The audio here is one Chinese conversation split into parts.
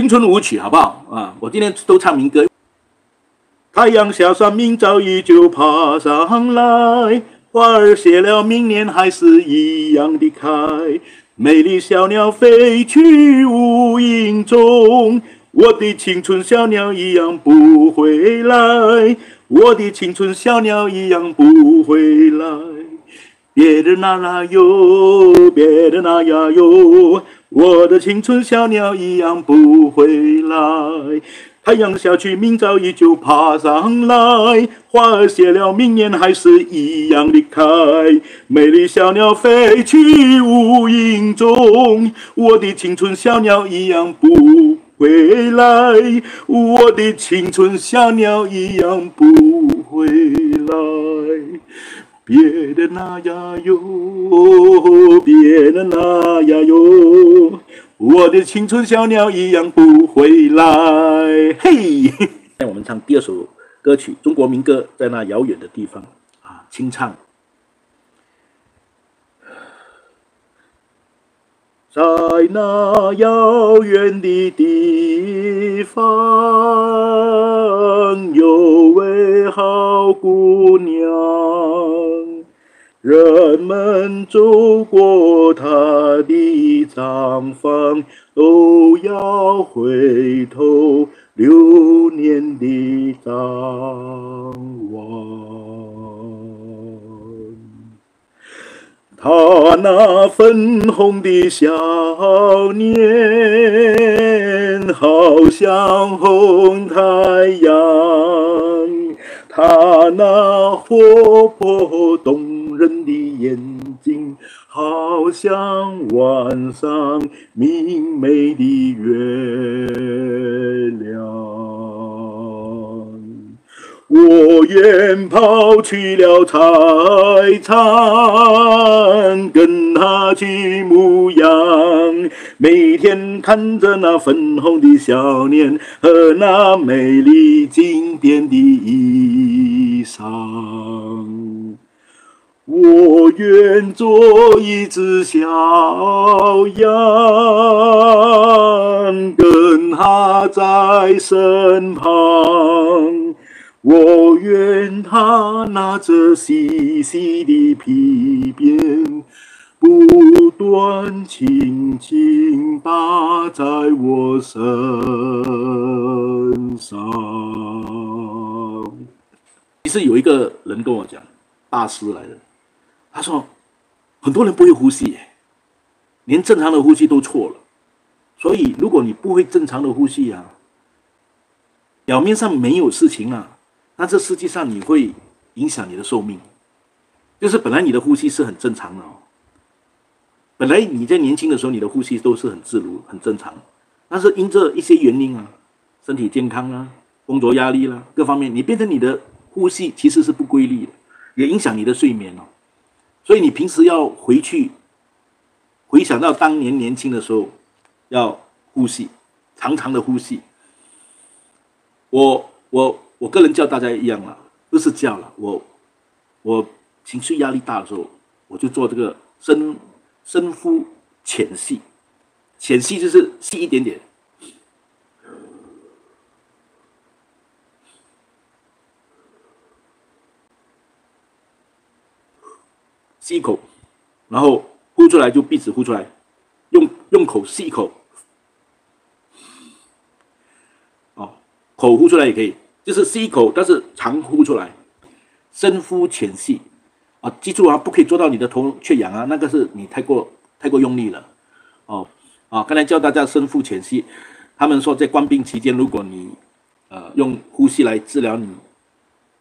青春舞曲，好不好啊？我今天都唱民歌。太阳下山，明早依旧爬上来，花儿谢了，明年还是一样的开。美丽小鸟飞去无影踪，我的青春小鸟一样不回来，我的青春小鸟一样不回来。别的那哪有，别的那呀哟，我的青春小鸟一样不回来。太阳下去，明早依旧爬上来。花儿谢了，明年还是一样的开。美丽小鸟飞去无影踪，我的青春小鸟一样不回来。我的青春小鸟一样不回来。别的那呀哟，别的那呀哟。我的青春小鸟一样不回来。嘿，在我们唱第二首歌曲《中国民歌》，在那遥远的地方啊，清唱。在那遥远的地方，有位好姑娘。人们走过他的帐房，都要回头留念的张望。他那粉红的笑脸，好像红太阳。她那活泼动人的眼睛，好像晚上明媚的月亮。我愿抛去了财产，跟他去牧羊，每天看着那粉红的笑脸和那美丽经典的衣裳。我愿做一只小羊，跟他在身旁。我愿他拿着细细的皮鞭，不断轻轻打在我身上。其实有一个人跟我讲，大师来的，他说很多人不会呼吸，连正常的呼吸都错了。所以如果你不会正常的呼吸啊，表面上没有事情啊。那这实际上你会影响你的寿命，就是本来你的呼吸是很正常的哦，本来你在年轻的时候你的呼吸都是很自如、很正常，但是因这一些原因啊，身体健康啊、工作压力啦各方面，你变成你的呼吸其实是不规律的，也影响你的睡眠哦。所以你平时要回去回想到当年年轻的时候，要呼吸，长长的呼吸。我我。我个人叫大家一样了，不是叫了我，我情绪压力大的时候，我就做这个深深呼浅吸，浅吸就是吸一点点，吸一口，然后呼出来就闭嘴呼出来，用用口吸一口，哦，口呼出来也可以。就是吸一口，但是长呼出来，深呼浅吸，啊，记住啊，不可以做到你的头缺氧啊，那个是你太过太过用力了，哦，啊，刚才教大家深呼浅吸，他们说在关病期间，如果你呃用呼吸来治疗你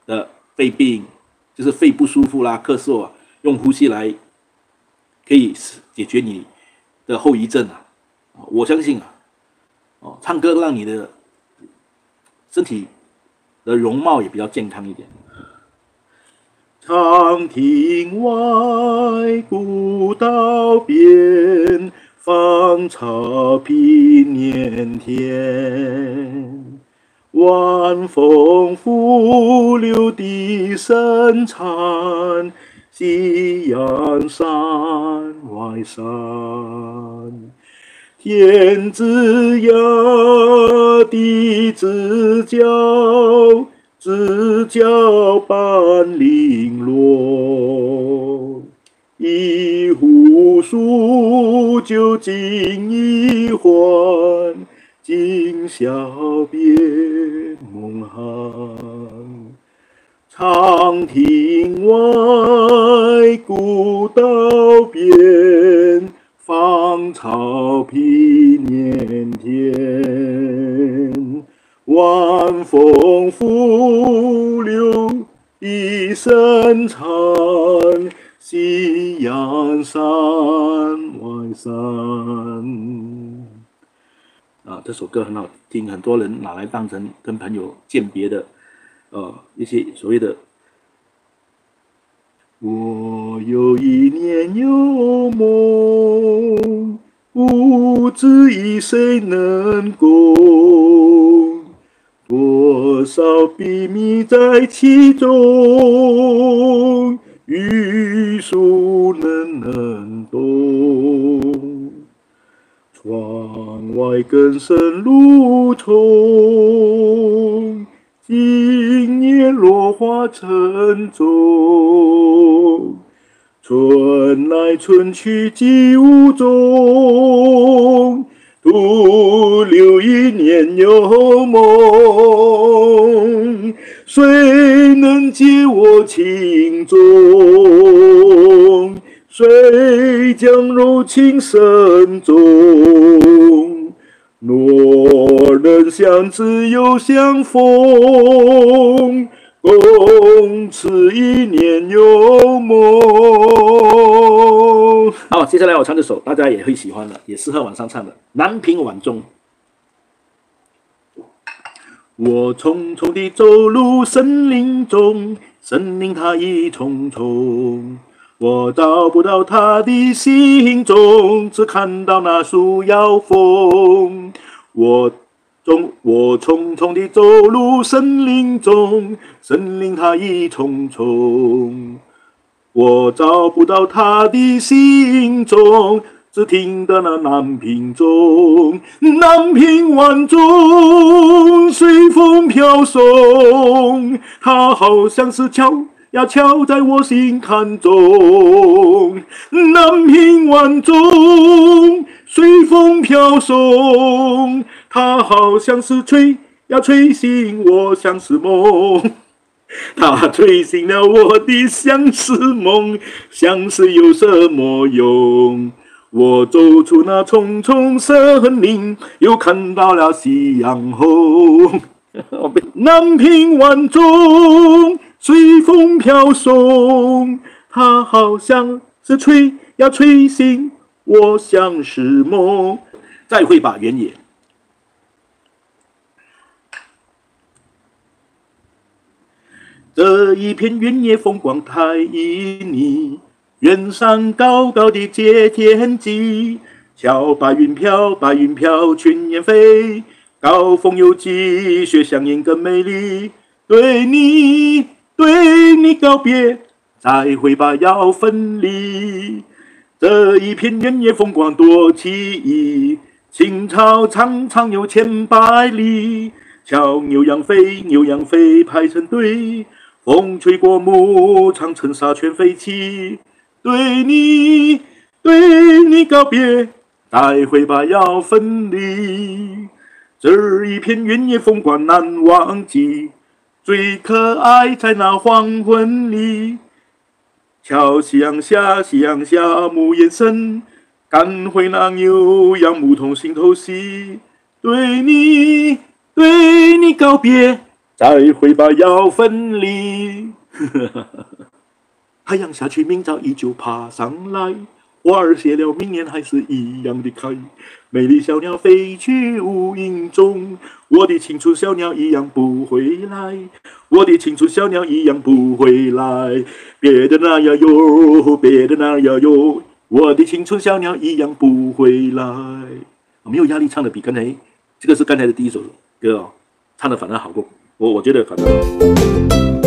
的肺病，就是肺不舒服啦、咳嗽啊，用呼吸来可以解决你的后遗症啊，我相信啊，哦，唱歌让你的身体。的容貌也比较健康一点。长亭外，古道边，芳草碧连天。晚风拂柳笛声残，夕阳山外山。天之涯。地之角，知交半零落。一壶浊酒尽一欢，今宵别梦寒。长亭外，古道边，芳草碧连天。晚风拂柳一声残，夕阳山外山。啊，这首歌很好听，很多人拿来当成跟朋友鉴别的。呃，一些所谓的，我有一年有梦，不知与谁能共，多少秘密在其中，欲孰能能懂？窗外更深露重。今夜落花沉重，春来春去几无踪，徒留一念幽梦。谁能解我情衷？谁将柔情深重？若能相知又相逢，共此一念幽梦。接下来我唱这首，大家也会喜欢的，也适合晚上唱的《南屏晚钟》。我匆匆地走入森林中，森林它一重重。我找不到他的行踪，只看到那树摇风。我匆我匆匆地走入森林中，森林它一重重。我找不到他的行踪，只听得那南屏钟，南屏晚钟随风飘送，它好像是敲。呀敲在我心坎中，南屏晚钟随风飘送，它好像是吹，呀吹醒我相思梦。它吹醒了我的相思梦，相思有什么用？我走出那丛丛森林，又看到了夕阳红。南屏晚钟。随风飘送，它好像是吹，呀吹醒我相思梦。再会吧，原野。这一片原野风光太旖旎，远山高高的接天际，瞧白云飘，白云飘，群雁飞，高峰有积雪，相映更美丽。对你。对你告别，再会吧，要分离。这一片原野风光多奇异，青草长长有千百里。瞧牛羊飞，牛羊飞排成队，风吹过牧场，尘沙全飞起。对你，对你告别，再会吧，要分离。这一片原野风光难忘记。最可爱在那黄昏里，瞧夕阳下，夕阳下，牧烟深，赶回那牛羊牧童心头喜。对你，对你告别，再会吧，要分离。太阳下去，明早依旧爬上来。花儿谢了，明年还是一样的开。美丽小鸟飞去无影踪，我的青春小鸟一样不回来。我的青春小鸟一样不回来。别的那呀哟，别的那呀哟，我的青春小鸟一样不回来。没有压力，唱的比刚才这个是刚才的第一首歌哦，唱的反而好过我，我觉得反正。